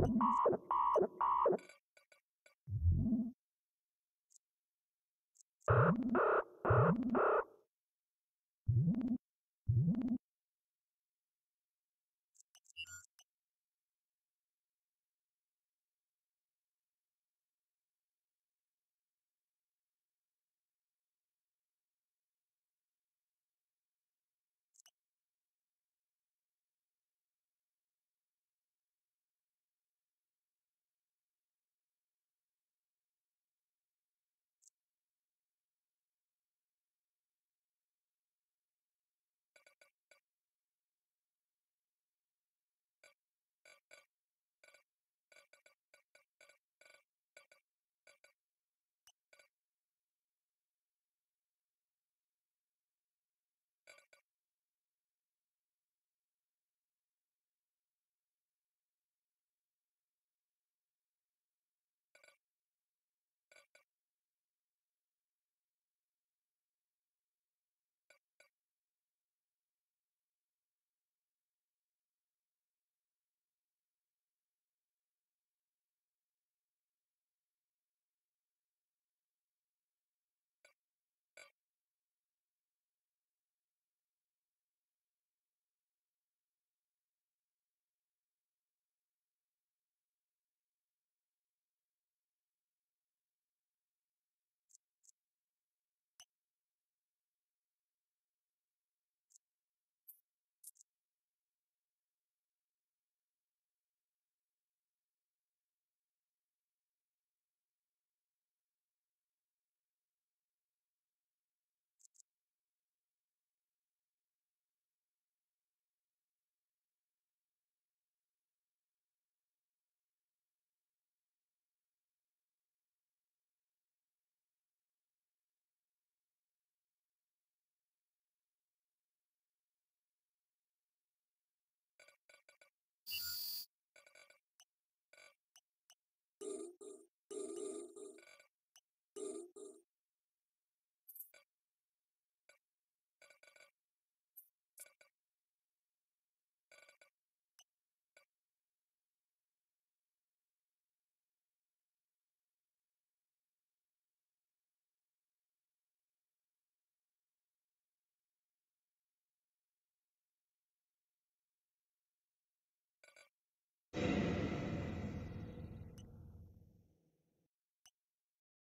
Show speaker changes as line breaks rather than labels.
you